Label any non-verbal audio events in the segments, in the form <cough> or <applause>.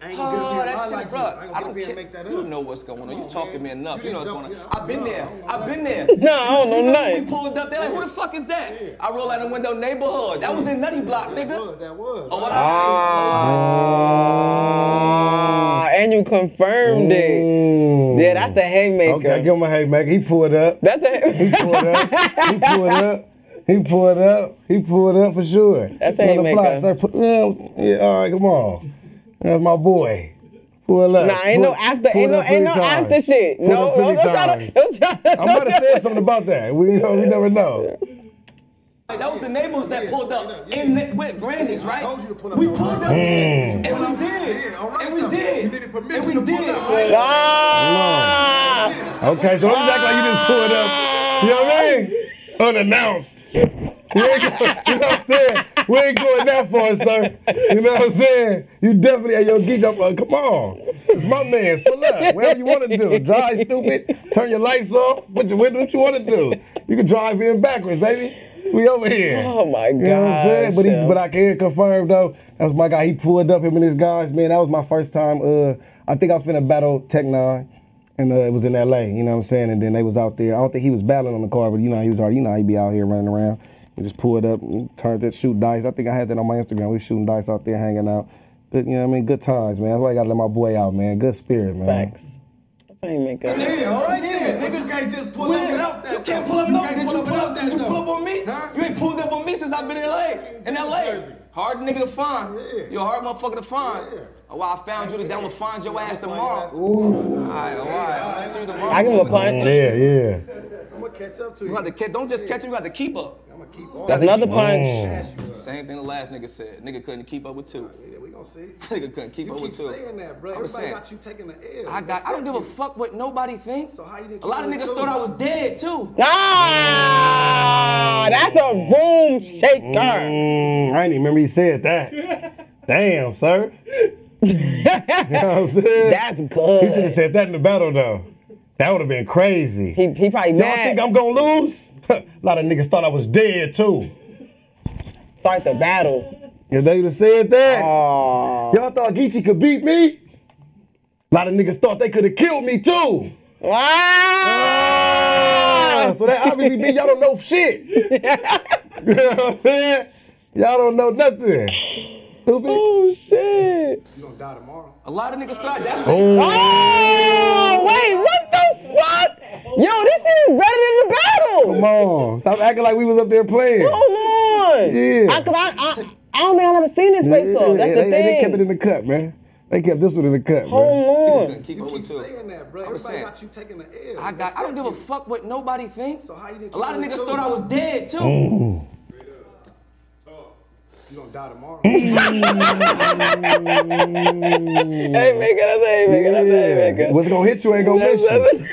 I ain't gonna get up Oh, that shit, like bro. you. I ain't I don't care. make that You know what's going on. You on, talk to me enough. You You know what's going on. I've been there. I've been there. No, I don't <laughs> know nothing. We pulled up. They're like, who the fuck is that? I roll out the window, neighborhood. That was in Nutty Block, nigga. that was. Oh, Ah, and you confirmed it. Mm. Yeah, that's a haymaker. Okay, give him a haymaker. He pulled up. That's a He pulled up. He pulled up. He pulled up. He pulled up for sure. That's a haymaker. block, sir. Put- Yeah, yeah, all right, come on. That's my boy. Pull up. Nah, ain't no after, ain't no, ain't no plenty after shit. Pulled No, up no, don't try to, times. don't try to. I might have said something about that. We, you know, we never know. Like, that was the neighbors that pulled up in the, with Brandy's, right? told you to pull up we pulled up there, Mm. and we did, Yeah, all right and we did, You needed permission and we did. Ah! Okay, so don't act like you just pulled up. You know what I mean? Unannounced. We ain't go- you know what I'm saying? We ain't going that far, sir. You know what I'm saying? You definitely, hey, yo, Geech, I'm like, come on. It's my man's. Pull up. Whatever you want to do. Drive stupid. Turn your lights off. Put your window. What you want to do? You can drive in backwards, baby. We over here. Oh my god. You know what I'm saying? But he, but I can confirm though. That was my guy. He pulled up him and his guys. Man, that was my first time. Uh, I think I was finna battle Tech Nine, and uh, it was in L.A. You know what I'm saying? And then they was out there. I don't think he was battling on the car, but you know he was already. You know he be out here running around. He just pulled up, and turned it, shoot dice. I think I had that on my Instagram. We was shooting dice out there, hanging out. Good, you know what I mean? Good times, man. That's why I gotta let my boy out, man. Good spirit, man. Facts. That's a haymaker. Yeah, all right Yeah, then. But you can't just pull When? up without that. You can't pull up no. Did you pull up pull without up? that, Did you pull up on me? Huh? You ain't pulled up on me since I've been in LA. In LA. Hard nigga to find. Yeah. You're a hard motherfucker to find. Yeah. Oh, well, I found you today. I'm gonna find your ass find your tomorrow. ass All right, all right. I'll see you tomorrow. I give him a punch. Yeah, yeah. I'm gonna catch up to you. You got to catch. Don't just catch him. You got to keep up. I'm gonna keep on. That's another punch. Ask uh, Same thing the last nigga said. Nigga couldn't keep up with two. Yeah, we gonna see. <laughs> Nigga couldn't keep You up keep with two. saying that, bro. I'm Everybody saying. got you taking the L. I got. I don't give a fuck what nobody thinks. So how you didn't A lot of niggas with thought two? I was dead too. Ah, that's a room shaker. Mm, I didn't even remember he said that. <laughs> Damn, sir. <laughs> you know what I'm saying? That's He should have said that in the battle though. That would have been crazy. He, he probably Y'all think. I'm gonna lose? <laughs> A lot of niggas thought I was dead too. Start the battle. If they would have said that, Oh. y'all thought Geechi could beat me? A lot of niggas thought they could have killed me too. Ah, Ah! so that obviously means y'all don't know shit. <laughs> you know what I'm saying? Y'all don't know nothing. Stupid. Oh shit. You gonna die tomorrow. A lot of niggas thought that's what. Oh. Oh wait, what the fuck? Yo, this shit is better than the battle. Come on. Stop acting like we was up there playing. Hold on. Yeah. I, cause I, I, I don't think I've ever seen this face off. That's they, the they- thing. they kept it in the cut, man. They kept this one in the cut, man. Hold on. Couldn't keep You keep with saying that, bro. I'm Everybody saying. got you taking the L. I got. I don't give a fuck what nobody thinks. So how you didn't A lot of keep it nigks with thought? I was dead too. Mm. You gonna die tomorrow. <laughs> Hey, maker, that's a hey, maker, that's a hey, What's gonna hit you ain't gonna miss you.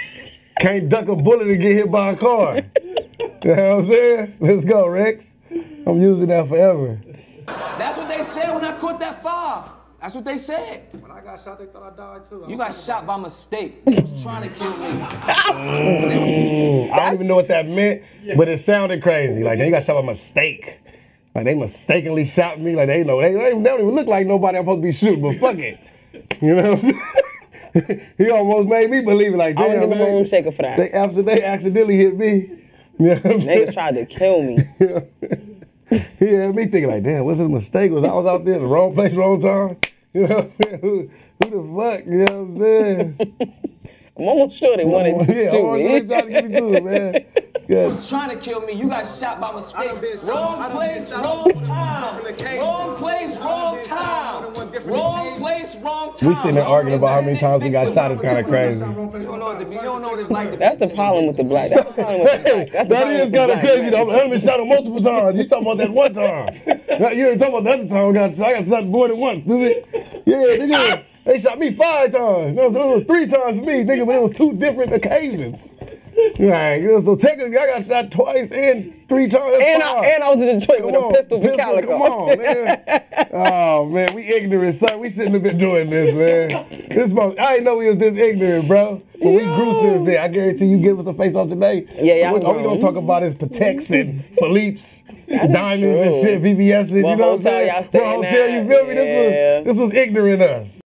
<laughs> Can't duck a bullet and get hit by a car. you know what I'm saying? Let's go, Rex. I'm using that forever. That's what they said when I caught that five. That's what they said. when I got shot, they thought I died too. You got shot by mistake. <laughs> You was trying to kill me. I don't even know what that meant, but it sounded crazy. Like they got shot by mistake. Like they mistakenly shot me. Like they know they, they, don't even look like nobody I'm supposed to be shooting, but fuck it. You know what I'm saying? <laughs> he almost made me believe it. Like I damn, a man. room shaker for that. They accidentally, they accidentally hit me. <laughs> You know what I'm saying? Niggas tried to kill me. <laughs> he had me thinking like, damn, what's the mistake? Was I was out there in the wrong place, wrong time? You know what I'm saying? Who, who the fuck? You know what I'm saying? I'm almost sure they wanted to yeah, shoot always me. they trying to get me to it, man. You <laughs> Yeah. was trying to kill me. You got shot by mistake. done been shot- Wrong place, wrong time. Wrong place, wrong been shot on time. Wrong place, wrong time. We sitting there arguing about how many times we got shot. It's kind of crazy. You don't know what you don't know what it's like That's the problem with the black. That's the problem with the black. That's the That problem is with the kind of crazy though. I've been shot on multiple times. You talking about that one time? <laughs> You ain't talking about the other time. I got shot. I got shot more than once, stupid. Yeah, nigga. <laughs> They shot me five times. No, so it was three times for me, nigga, but it was two different occasions. Right, you know, so technically I got shot twice and three times. And five. I, and I was in Detroit Come with on, a pistol for Calico. Come on, man. Oh man, we ignorant, son. We shouldn't have been doing this, man. This most, I didn't know we was this ignorant, bro. But we grew since then. I guarantee you give us a face off today. Yeah, yeah, All we, gonna talk about is Pateks and Philippe's. diamonds and true. shit, VVS's, What you know what I'm saying? What staying hotel, you feel me? Yeah. This was this was ignorant us.